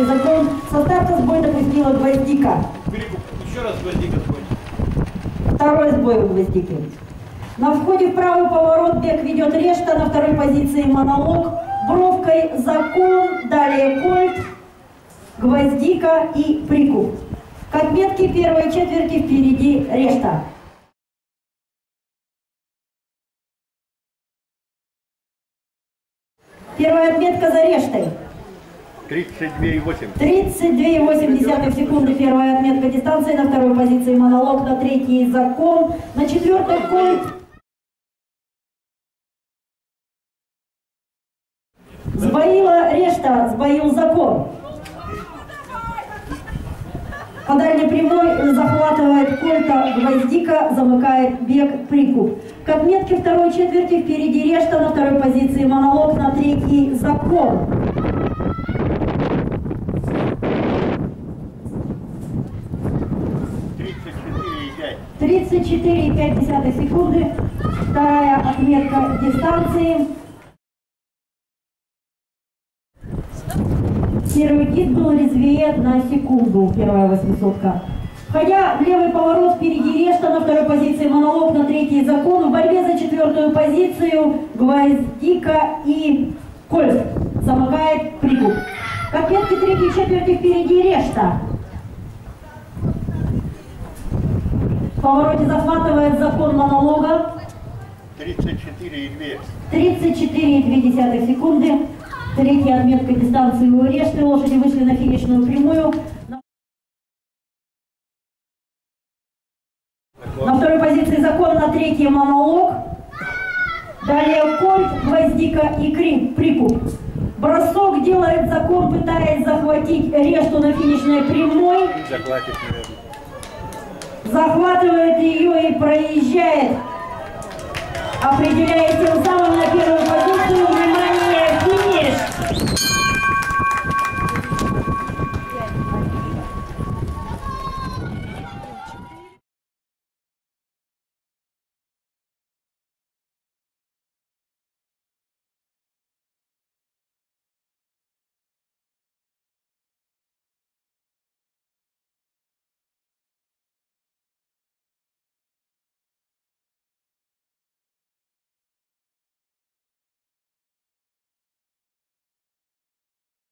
следующий заклон со старта сбой допустила гвоздика. Еще раз гвоздика сбой. Второй сбой у гвоздики. На входе в правый поворот бег ведет Решта, на второй позиции монолог, бровкой закон, далее кольт, гвоздика и прикуп. К отметке первой четверти впереди Решта. Первая отметка за Рештой. 32,8. 32,8 секунды первая отметка дистанции, на второй позиции монолог, на третьей закон, на четвертой кольт. Сбоила решта, сбоил закон. По дальней прямой захватывает кольта гвоздика, замыкает бег прикуп. К отметке второй четверти впереди решта, на второй позиции монолог, на третьей закон. 34,5 секунды. Вторая отметка дистанции. Первый гид был резвее на секунду, первая восьмисотка. Входя в левый поворот впереди решта, на второй позиции монолог, на третьей закон. В борьбе за четвертую позицию Гвоздика и Кольт. Замыкает прикуп. К отметке третьей четверти впереди решта. В повороте захватывает закон монолога. 34,2. 34,2 секунды. Третья отметка дистанции у решты. Лошади вышли на финишную прямую. На второй позиции закон, на третьей монолог. Далее кольт, гвоздика и крик, прикуп. Бросок делает закон, пытаясь захватить решту на финишной прямой. Захватит, наверное. Захватывает ее и проезжает, определяя тем самым на занимает